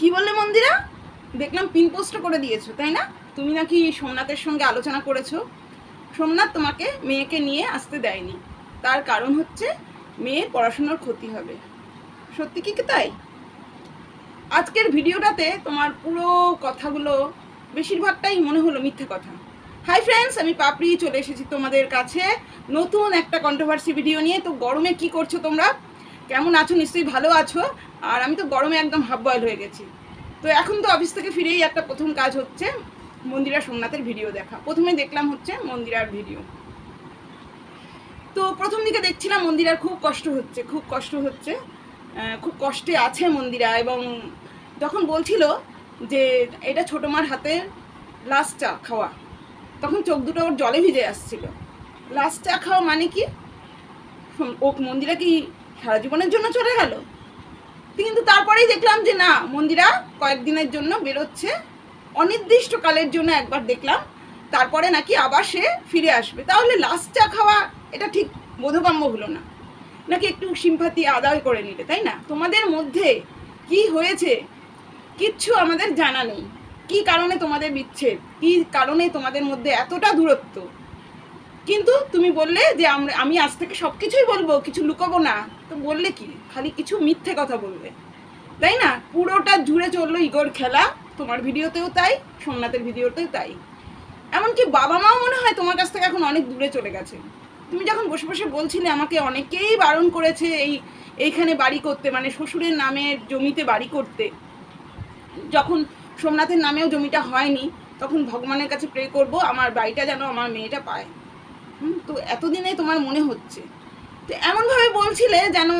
কি বললে মন্দিরা? দেখলাম পিন পোস্ট করে দিয়েছ, তাই না? তুমি নাকি সোমনাথের সঙ্গে আলোচনা করেছ। সোমনাথ তোমাকে মেয়েকে নিয়ে আসতে দেয়নি। তার কারণ হচ্ছে মেয়ের পড়াশোনার ক্ষতি হবে। সত্যি কি তাই? আজকের ভিডিওটাতে তোমার পুরো কথাগুলো বেশিরভাগটাই মনে হলো মিথ্যে কথা। হাই ফ্রেন্ডস আমি পাপড়ি চলে এসেছি তোমাদের কাছে। নতুন একটা কন্ট্রোভার্সি ভিডিও নিয়ে। তো গরমে কি করছ তোমরা? কেমন আছো? নিশ্চয়ই ভালো আছো। আর আমি তো গরমে একদম হাফ বয়েল হয়ে গেছি। তো এখন তো অফিস থেকে ফিরেই একটা প্রথম কাজ হচ্ছে মন্দিরা সোমনাথের ভিডিও দেখা। প্রথমে দেখলাম হচ্ছে মন্দিরার ভিডিও তো প্রথম দিকে দেখছিলাম মন্দিরার খুব কষ্ট হচ্ছে, খুব কষ্ট হচ্ছে খুব কষ্টে আছে মন্দিরা এবং যখন বলছিল যে এটা ছোটো মার হাতে লাস্ট চা খাওয়া, তখন চোখ দুটো ওর জলে ভিজে আসছিল। লাস্ট চা খাওয়া মানে কি? ও মন্দিরা কি সারা জীবনের জন্য চলে গেল। কিন্তু তারপরেই দেখলাম যে না, মন্দিরা কয়েকদিনের জন্য বেরোচ্ছে। অনির্দিষ্টকালের জন্য একবার দেখলাম। তারপরে নাকি আবার সে ফিরে আসবে। তাহলে লাস্ট চা খাওয়া এটা ঠিক বোধগম্য হলো না। নাকি একটু সিম্পাতি আদায় করে নিলে, তাই না? তোমাদের মধ্যে কি হয়েছে কিচ্ছু আমাদের জানা নেই। কি কারণে তোমাদের বিচ্ছেদ? কি কারণে তোমাদের মধ্যে এতটা দূরত্ব? কিন্তু তুমি বললে যে আমি আজ থেকে সব কিছুই বলব, কিছু লুকাবো না। তো বললে কি? খালি কিছু মিথ্যে কথা বলবে। তাই না? পুরোটা জুড়ে চলল ইগোর খেলা। তোমার ভিডিওতেও তাই, সোমনাথের ভিডিওতেও তাই। এমনকি বাবা মাও মনে হয় তোমার কাছ থেকে এখন অনেক দূরে চলে গেছে। তুমি যখন বসে বসে বলছিলে, আমাকে অনেকেই বারণ করেছে এই, এইখানে বাড়ি করতে মানে শ্বশুরের নামে জমিতে বাড়ি করতে। যখন সোমনাথের নামেও জমিটা হয়নি, তখন ভগবানের কাছে প্রে করব, আমার বাড়িটা যেন আমার মেয়েটা পায়। তো এতদিনে তোমার মনে হচ্ছে? তো এমনভাবে বলছিলে যেন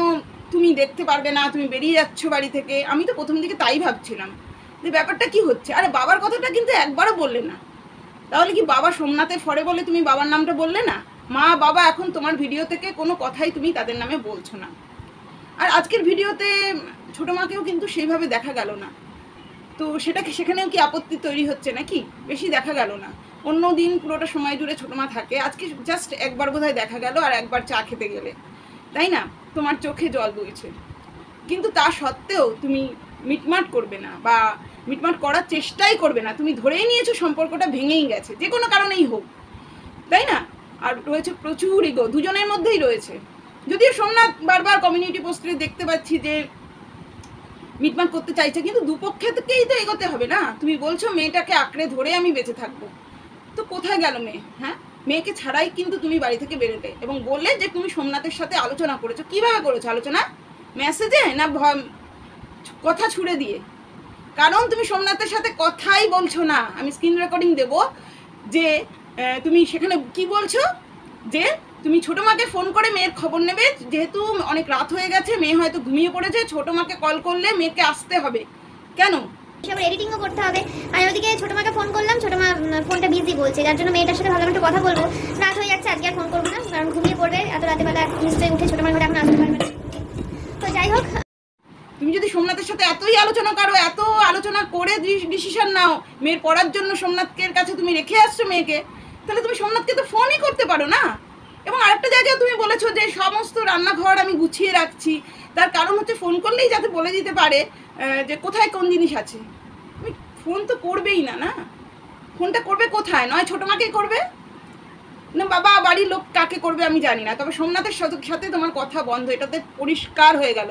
তুমি দেখতে পারবে না, তুমি বেরিয়ে যাচ্ছ বাড়ি থেকে। আমি তো প্রথম দিকে তাই ভাবছিলাম যে ব্যাপারটা কি হচ্ছে? আরে বাবার কথাটা কিন্তু একবারও বললে না। তাহলে কি বাবা সোমনাথের ফরে বলে তুমি বাবার নামটা বললে না? মা, বাবা এখন তোমার ভিডিও থেকে কোনো কথাই তুমি তাদের নামে বলছো না। আর আজকের ভিডিওতে ছোটো মাকেও কিন্তু সেইভাবে দেখা গেল না। তো সেটাকে সেখানেও কি আপত্তি তৈরি হচ্ছে নাকি? বেশি দেখা গেল না। অন্য দিন পুরোটা সময় জুড়ে ছোটো মা থাকে। আজকে জাস্ট একবার বোধহয় দেখা গেল আর একবার চা খেতে গেলে। তাই না? তোমার চোখে জল বইছে। কিন্তু তা সত্ত্বেও তুমি মিটমাট করবে না বা মিটমাট করার চেষ্টাই করবে না। তুমি ধরেই নিয়েছো সম্পর্কটা ভেঙেই গেছে। যে কোনো কারণেই হোক। তাই না? আর রয়েছে প্রচুর ইগো দুজনের মধ্যেই রয়েছে। যদিও সোমনাথ বারবার কমিউনিটি পোস্টে দেখতে পাচ্ছি যে মিটমাট করতে চাইছে, কিন্তু দুপক্ষে থেকেই তো এগোতে হবে না। তুমি বলছো, মেয়েটাকে আঁকড়ে ধরে আমি বেঁচে থাকব। তো কোথায় গেল মেয়ে? হ্যাঁ? মেয়েকে ছাড়াই কিন্তু তুমি বাড়ি থেকে বেরোলে এবং বললে যে তুমি সোমনাথের সাথে আলোচনা করেছ। কীভাবে করেছ আলোচনা? মেসেজে না কথা ছুড়ে দিয়ে? কারণ তুমি সোমনাথের সাথে কথাই বলছো না। আমি স্ক্রিন রেকর্ডিং দেব যে তুমি সেখানে কি বলছো? যে, তুমি ছোটো মাকে ফোন করে মেয়ের খবর নেবে। যেহেতু অনেক রাত হয়ে গেছে, মেয়ে হয়তো ঘুমিয়ে পড়েছে। ছোটো মাকে কল করলে মেয়েকে আসতে হবে। কেন? সব এডিটিংও করতে হবে। আমি ওদিকে ছোট মাকে ফোন করলাম, ছোট মা ফোনটা বিজি বলছে। যার জন্য মেয়েটার সাথে ভাবলাম একটু কথা বলব। রাত হয়ে যাচ্ছে, আজকে আর ফোন করব না, কারণ ঘুমিয়ে পড়বে। এত রাতে বেলা নিশ্চয়ই উঠে ছোট মার ঘরে এখন আসতে পারবে না। তো যাই হোক। তুমি যদি সোমনাথের সাথে এতই আলোচনা করো, এত আলোচনা করে ডিসিশন নাও, মেয়ের পড়ার জন্য সোমনাথকের কাছে তুমি রেখে আসছো মেয়েকে, তাহলে তুমি সোমনাথকে তো ফোনই করতে পারো না। এবং আরেকটা জায়গায় তুমি বলেছ যে সমস্ত রান্নাঘর আমি গুছিয়ে রাখছি। তার কারণ হচ্ছে ফোন করলেই যাতে বলে দিতে পারে যে কোথায় কোন জিনিস আছে। তুমি ফোন তো করবেই না না? ফোনটা করবে কোথায়? নয়, ছোটো মাকেই করবে? না, বাবা, বাড়ির লোক কাকে করবে আমি জানি না। তবে সোমনাথের সাথে তোমার কথা বন্ধ, এটাতে পরিষ্কার হয়ে গেল।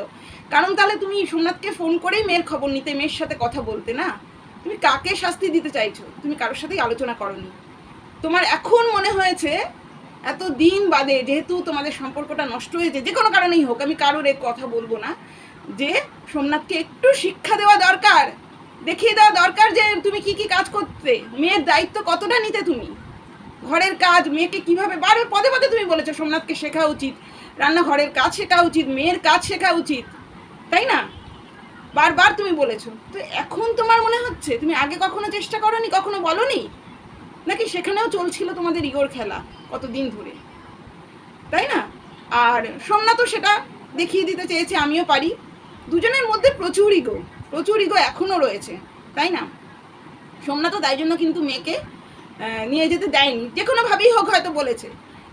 কারণ তাহলে তুমি সোমনাথকে ফোন করেই মেয়ের খবর নিতে, মেয়ের সাথে কথা বলতে, না? তুমি কাকে শাস্তি দিতে চাইছো? তুমি কারোর সাথেই আলোচনা করনি। তোমার এখন মনে হয়েছে এত দিন বাদে যেহেতু তোমাদের সম্পর্কটা নষ্ট হয়েছে, যে কোনো কারণেই হোক, আমি কারোর এক কথা বলব না। যে সোমনাথকে একটু শিক্ষা দেওয়া দরকার, দেখিয়ে দেওয়া দরকার যে তুমি কি কি কাজ করতে, মেয়ের দায়িত্ব কতটা নিতে তুমি? ঘরের কাজ, মেয়েকে কীভাবে বারবার পদে পদে তুমি বলেছ সোমনাথকে শেখা উচিত, রান্নাঘরের কাজ শেখা উচিত, মেয়ের কাজ শেখা উচিত, তাই না? বারবার তুমি বলেছ। তো এখন তোমার মনে হচ্ছে, তুমি আগে কখনো চেষ্টা করনি, কখনো বলনি? নাকি সেখানেও চলছিল তোমাদের ইগোর খেলা কতদিন ধরে? তাই না? আর সোমনাথও সেটা দেখিয়ে দিতে চেয়েছে, আমিও পারি। দুজনের মধ্যে প্রচুর ইগো প্রচুর ইগো এখনও রয়েছে, তাই না? সোমনাথও তাই জন্য কিন্তু মেয়েকে নিয়ে যেতে দেয়নি, যে কোনোভাবেই হোক হয়তো বলেছে।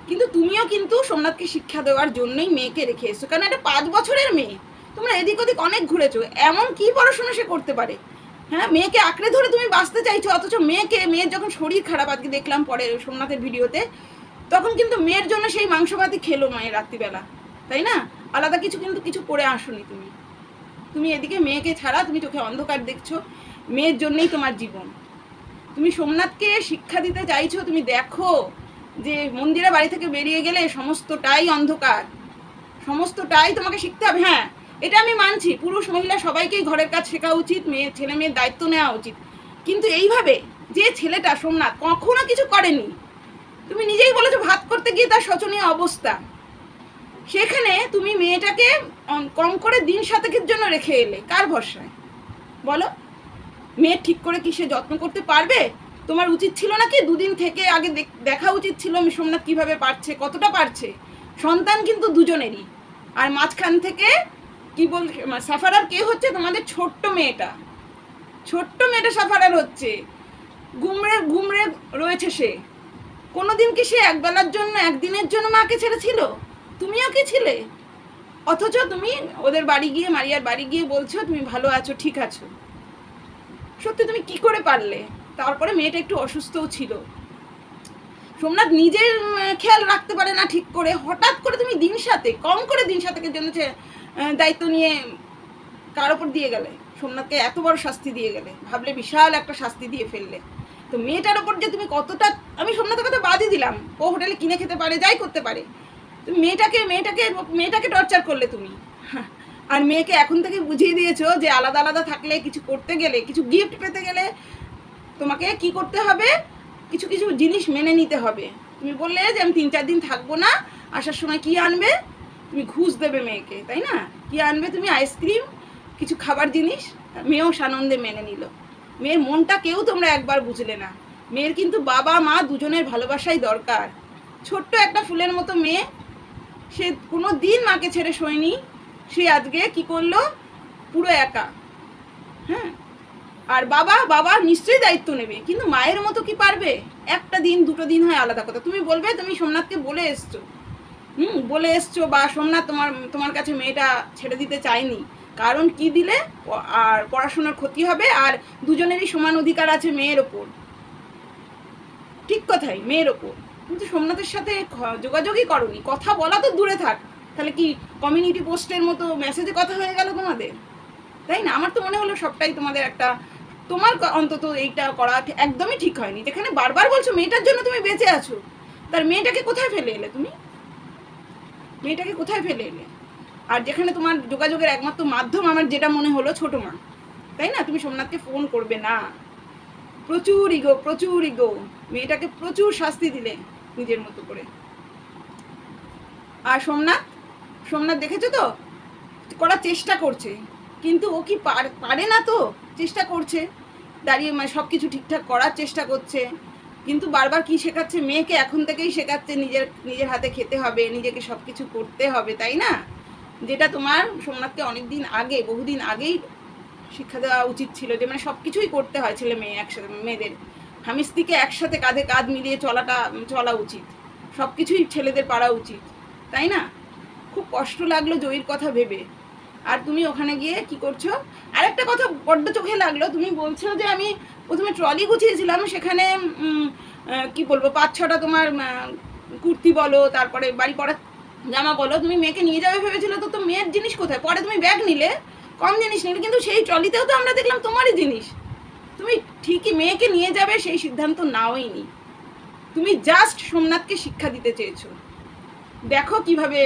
কিন্তু তুমিও কিন্তু সোমনাথকে শিক্ষা দেওয়ার জন্যই মেয়েকে রেখে এসছো, কারণ একটা পাঁচ বছরের মেয়ে। তোমরা এদিক ওদিক অনেক ঘুরেছো, এমন কি পড়াশোনা সে করতে পারে? হ্যাঁ মেয়েকে আঁকড়ে ধরে তুমি বাঁচতে চাইছো, অথচ মেয়েকে, মেয়ের যখন শরীর খারাপ, আজকে দেখলাম পরে সোমনাথের ভিডিওতে, তখন কিন্তু মেয়ের জন্য সেই মাংস খেলো মায়ের রাত্রিবেলা, তাই না? আলাদা কিছু কিন্তু কিছু করে আসোনি তুমি। তুমি এদিকে মেয়েকে ছাড়া, তুমি চোখে অন্ধকার দেখছ, মেয়ের জন্যই তোমার জীবন। তুমি সোমনাথকে শিক্ষা দিতে চাইছো, তুমি দেখো যে মন্দিরে বাড়ি থেকে বেরিয়ে গেলে সমস্তটাই অন্ধকার, সমস্তটাই তোমাকে শিখতে হবে হ্যাঁ। এটা আমি মানছি, পুরুষ মহিলা সবাইকেই ঘরের কাজ শেখা উচিত, মেয়ে, ছেলে মেয়ের দায়িত্ব নেওয়া উচিত। কিন্তু এইভাবে যে ছেলেটা সোমনাথ কখনো কিছু করেনি, তুমি নিজেই বলেছ ভাত করতে গিয়ে তার শোচনীয় অবস্থা। সেখানে তুমি মেয়েটাকে কম করে দিন সাতেকের জন্য রেখে এলে, কার ভরসায়? বলো, মেয়ে ঠিক করে কি সে যত্ন করতে পারবে? তোমার উচিত ছিল নাকি দুদিন থেকে আগে দেখ- উচিত ছিল সোমনাথ কীভাবে পারছে, কতটা পারছে? সন্তান কিন্তু দুজনেরই। আর মাঝখান থেকে কি বল সাফারার কে হচ্ছে? তোমাদের ছোট্ট মেয়েটা। ছোট্ট মেয়েটা সাফারার হচ্ছে। গুমড়ে গুমড়ে রয়েছে সে। কোনোদিন কি সে একবেলার জন্য, একদিনের জন্য মাকে ছেড়েছিল? তুমিও কি ছিলে? অথচ তুমি ওদের বাড়ি গিয়ে, মারিয়ার বাড়ি গিয়ে বলছো, তুমি ভালো আছো, ঠিক আছো। সত্যি তুমি কি করে পারলে? তারপরে মেয়েটা একটু অসুস্থও ছিল। সোমনাথ নিজের খেয়াল রাখতে পারে না ঠিক করে। হঠাৎ করে তুমি দিন সাথে কম করে দিন সাথে জন্য দায়িত্ব নিয়ে কার ওপর দিয়ে গেলে? সোমনাথকে এত বড় শাস্তি দিয়ে গেলে, ভাবলে বিশাল একটা শাস্তি দিয়ে ফেললে। তো মেয়েটার ওপর যে তুমি কতটা, আমি সোমনাথের কথা বাদই দিলাম, ও হোটেলে কিনে খেতে পারে, যাই করতে পারে। তুমি মেয়েটাকে মেয়েটাকে মেয়েটাকে টর্চার করলে তুমি। আর মেয়েকে এখন থেকে বুঝিয়ে দিয়েছ যে আলাদা আলাদা থাকলে, কিছু করতে গেলে, কিছু গিফট পেতে গেলে তোমাকে কি করতে হবে? কিছু কিছু জিনিস মেনে নিতে হবে। তুমি বললে যে আমি তিন, চার দিন থাকব না, আসার সময় কি আনবে? তুমি ঘুষ দেবে মেয়েকে, তাই না? কি আনবে তুমি আইসক্রিম, কিছু খাবার জিনিস? মেয়েও সানন্দে মেনে নিল। মেয়ের মনটা কেউ তোমরা একবার বুঝলে না। মেয়ের কিন্তু বাবা, মা দুজনের ভালোবাসাই দরকার। ছোট্ট একটা ফুলের মতো মেয়ে, সে কোনো দিন মাকে ছেড়ে শোয়নি। সে আজকে কি করল? পুরো একা। হ্যাঁ? আর বাবা বাবা নিশ্চয়ই দায়িত্ব নেবে, কিন্তু মায়ের মতো কি পারবে? একটা দিন, দুটো দিন হয় আলাদা কথা। তুমি বলবে, তুমি সোমনাথকে বলে এসছো। হুম, বলে এসছো বা সোমনাথ, তোমার তোমার কাছে মেয়েটা ছেড়ে দিতে চায়নি। কারণ কি দিলে? আর পড়াশোনার ক্ষতি হবে আর দুজনেরই সমান অধিকার আছে মেয়ের ওপর। ঠিক কথাই, মেয়ের ওপর। কিন্তু সোমনাথের সাথে যোগাযোগই করনি। কথা বলা তো দূরে থাক। তাহলে কি কমিউনিটি পোস্টের মতো মেসেজে কথা হয়ে গেল তোমাদের? তাই না? আমার তো মনে হলো সবটাই তোমাদের একটা, তোমার অন্তত এইটা করা একদমই ঠিক হয়নি। যেখানে বারবার বলছো মেয়েটার জন্য তুমি বেঁচে আছো, তার মেয়েটাকে কোথায় ফেলে এলে তুমি? মেয়েটাকে কোথায় ফেলে এলে? আর যেখানে তোমার যোগাযোগের একমাত্র মাধ্যম আমার যেটা মনে হলো ছোট মা। তাই না? তুমি সোমনাথকে ফোন করবে না। প্রচুর ইগো প্রচুর ইগো মেয়েটাকে প্রচুর শাস্তি দিলে নিজের মতো করে। আর সোমনাথ? সোমনাথ দেখেছ তো? করার চেষ্টা করছে। কিন্তু ও কি পার- না তো? চেষ্টা করছে। দাঁড়িয়ে মানে সব কিছু ঠিকঠাক করার চেষ্টা করছে। কিন্তু বারবার কি শেখাচ্ছে? মেয়েকে এখন থেকেই শেখাচ্ছে নিজের নিজের হাতে খেতে হবে, নিজেকে সব কিছু করতে হবে, তাই না? যেটা তোমার সোমনাথকে অনেক দিন আগে, বহুদিন আগেই শিক্ষা দেওয়া উচিত ছিল যে মানে সব কিছুই করতে হয় ছেলে মেয়ে একসাথে, মেয়েদের। স্বামী স্ত্রীকে একসাথে কাঁধে কাঁধ মিলিয়ে চলাটা, চলা উচিত। সব কিছুই ছেলেদের পারা উচিত, তাই না? খুব কষ্ট লাগল জয়ীর কথা ভেবে। আর তুমি ওখানে গিয়ে কি করছ? আরেকটা কথা বড্ড চোখে লাগল, তুমি বলছো যে আমি প্রথমে ট্রলি গুছিয়েছিলাম, সেখানে কি বলব, পাঁচ ছটা তোমার কুর্তি বলো, তারপরে বাড়ি পরা জামা বলো, তুমি মেয়েকে নিয়ে যাবে ভেবেছিলে, তো তো মেয়ের জিনিস কোথায়? পরে তুমি ব্যাগ নিলে, কম জিনিস নিলে, কিন্তু সেই ট্রলিতেও তো আমরা দেখলাম তোমারই জিনিস। তুমি ঠিকই মেয়েকে নিয়ে যাবে, সেই সিদ্ধান্ত নাওই নি। তুমি জাস্ট সোমনাথকে শিক্ষা দিতে চেয়েছো। দেখো কীভাবে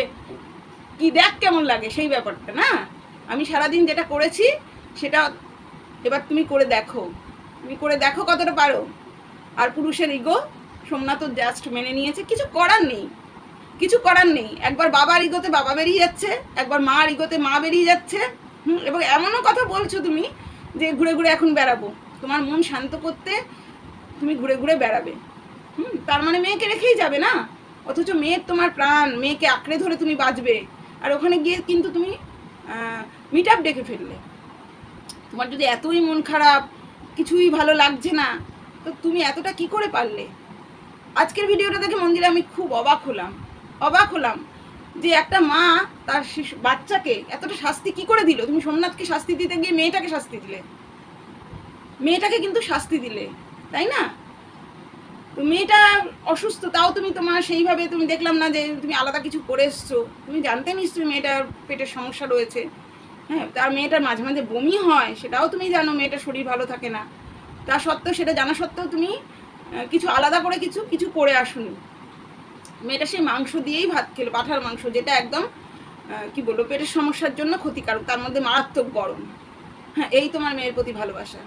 কি দেখ কেমন লাগে সেই ব্যাপারটা, না? আমি সারাদিন যেটা করেছি, সেটা এবার তুমি করে দেখো। তুমি করে দেখো কতটা পারো। আর পুরুষের ইগো সোমনাথও জাস্ট মেনে নিয়েছে। কিছু করার নেই। কিছু করার নেই। একবার বাবার ইগোতে বাবা বেরিয়ে যাচ্ছে, একবার মার ইগোতে মা বেরিয়ে যাচ্ছে, হুম? এবং এমনও কথা বলছো তুমি যে ঘুরে ঘুরে এখন বেড়াবো। তোমার মন শান্ত করতে তুমি ঘুরে ঘুরে বেড়াবে, হুম? তার মানে মেয়েকে রেখেই যাবে না? অথচ মেয়ের তোমার প্রাণ, মেয়েকে আঁকড়ে ধরে তুমি বাঁচবে। আর ওখানে গিয়ে কিন্তু তুমি মিট আপ ডেকে ফেললে। তোমার যদি এতই মন খারাপ, কিছুই ভালো লাগছে না, তো তুমি এতটা কি করে পারলে? আজকের ভিডিওটা দেখে মন্দিরে আমি খুব অবাক হলাম। অবাক হলাম যে একটা মা তার শিশু, বাচ্চাকে এতটা শাস্তি কি করে দিল? তুমি সোমনাথকে শাস্তি দিতে গিয়ে মেয়েটাকে শাস্তি দিলে। মেয়েটাকে কিন্তু শাস্তি দিলে, তাই না? মেয়েটা অসুস্থ, তাও তুমি তোমার সেইভাবে তুমি দেখলাম না যে তুমি আলাদা কিছু করে এসছো। তুমি জানতে নিশ্চয়ই মেয়েটার পেটের সমস্যা রয়েছে। হ্যাঁ তার মেয়েটার মাঝে মাঝে বমি হয়, সেটাও তুমি জানো মেয়েটার শরীর ভালো থাকে না। তা সত্ত্বেও সেটা জানা সত্ত্বেও তুমি কিছু আলাদা করে কিছু কিছু করে আসুনি। মেয়েটা সেই মাংস দিয়েই ভাত খেলো, পাঠার মাংস, যেটা একদম কি বলব, পেটের সমস্যার জন্য ক্ষতিকারক, তার মধ্যে মারাত্মক গরম। হ্যাঁ এই তোমার মেয়ের প্রতি ভালোবাসা।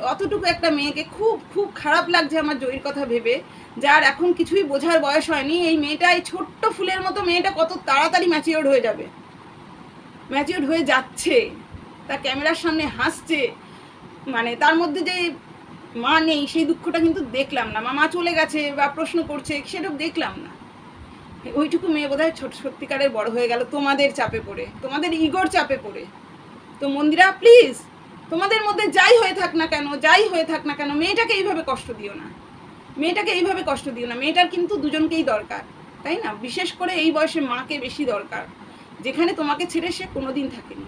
অতটুকু একটা মেয়েকে খুব খুব খারাপ লাগছে আমার জয়ীর কথা ভেবে, যার এখন কিছুই বোঝার বয়স হয়নি। এই মেয়েটা, এই ছোট্ট ফুলের মতো মেয়েটা কত তাড়াতাড়ি ম্যাচিওর হয়ে যাবে। ম্যাচিওর হয়ে যাচ্ছে। তা ক্যামেরার সামনে হাসছে। মানে তার মধ্যে যে মা নেই, সেই দুঃখটা কিন্তু দেখলাম না। মা চলে গেছে বা প্রশ্ন করছে সেটাও দেখলাম না। ওইটুকু মেয়ে বোধহয় ছোট, সত্যিকারের বড় হয়ে গেল তোমাদের চাপে পড়ে। তোমাদের ইগোর চাপে পড়ে। তো মন্দিরা প্লিজ তোমাদের মধ্যে যাই হয়ে থাক না কেন, যাই হয়ে থাক না কেন, মেয়েটাকে এইভাবে কষ্ট দিও না। মেয়েটাকে এইভাবে কষ্ট দিও না। মেয়েটার কিন্তু দুজনকেই দরকার, তাই না? বিশেষ করে এই বয়সে মাকে বেশি দরকার, যেখানে তোমাকে ছেড়ে সে কোনোদিন থাকেনি।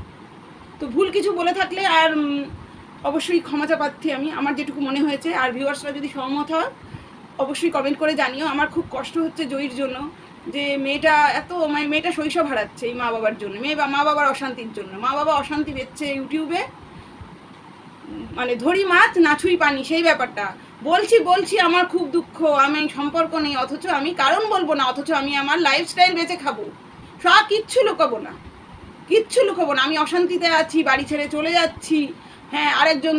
তো ভুল কিছু বলে থাকলে আর অবশ্যই ক্ষমা চাপাচ্ছি আমি। আমার যেটুকু মনে হয়েছে, আর ভিউয়ার্সরা যদি সহমত হয় অবশ্যই কমেন্ট করে জানিও। আমার খুব কষ্ট হচ্ছে জয়ীর জন্য যে মেয়েটা এত মানে মেয়েটা শৈশব হারাচ্ছে এই মা বাবার জন্য। মেয়ে বা মা বাবার অশান্তির জন্য। মা বাবা অশান্তি দিচ্ছে ইউটিউবে মানে ধরি মাছ নাছুই পানি, সেই ব্যাপারটা। বলছি বলছি আমার খুব দুঃখ, আমি সম্পর্ক নেই, অথচ আমি কারণ বলব না, অথচ আমি আমার লাইফস্টাইল বেঁচে খাব। সব কিচ্ছু লুকাবো না। কিচ্ছু লুকাবো না, আমি অশান্তিতে আছি, বাড়ি ছেড়ে চলে যাচ্ছি। হ্যাঁ আরেকজন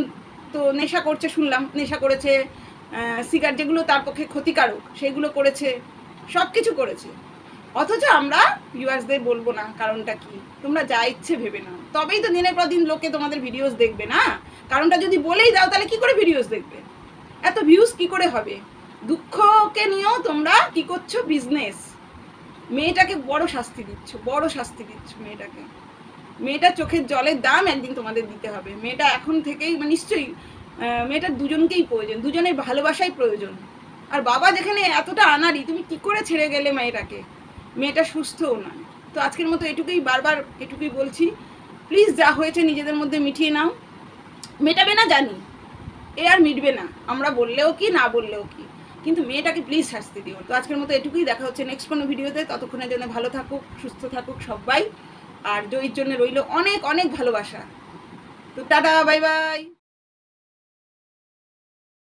তো নেশা করছে, শুনলাম, নেশা করেছে সিগার যেগুলো তার পক্ষে ক্ষতিকারক, সেগুলো করেছে সব কিছু করেছে। অথচ আমরা ভিউয়ার্সদের বলব না কারণটা কি? তোমরা যা ইচ্ছে ভেবে নাও। তবেই তো দিনের পর দিন লোকে তোমাদের ভিডিওস দেখবে না? কারণটা যদি বলেই দাও, তাহলে কি করে ভিডিওস দেখবে? এত ভিউজ কি করে হবে? দুঃখকে নিয়েও তোমরা কি করছ? বিজনেস মেয়েটাকে বড় শাস্তি দিচ্ছ, বড় শাস্তি দিচ্ছ মেয়েটাকে। মেয়েটার চোখের জলের দাম একদিন তোমাদের দিতে হবে। মেয়েটা এখন থেকেই মানে নিশ্চয়ই মেয়েটার দুজনকেই প্রয়োজন, দুজনের ভালোবাসাই প্রয়োজন। আর বাবা যেখানে এতটা আনারি তুমি কি করে ছেড়ে গেলে মেয়েটাকে? মেয়েটা সুস্থও নয়। তো আজকের মতো এটুকুই, বারবার এটুকুই বলছি। প্লিজ যা হয়েছে নিজেদের মধ্যে মিটিয়ে নাও। মেটাবে না জানি, এ আর মিটবে না। আমরা বললেও কি, না বললেও কি। কিন্তু মেয়েটাকে প্লিজ শাস্তি দিও। তো আজকের মতো এটুকুই, দেখা হচ্ছে নেক্সট কোনো ভিডিওতে। ততক্ষণের জন্য ভালো থাকুক, সুস্থ থাকুক সবাই। আর জয়ীর জন্য রইল অনেক অনেক ভালোবাসা। তো টাটা বাই বাই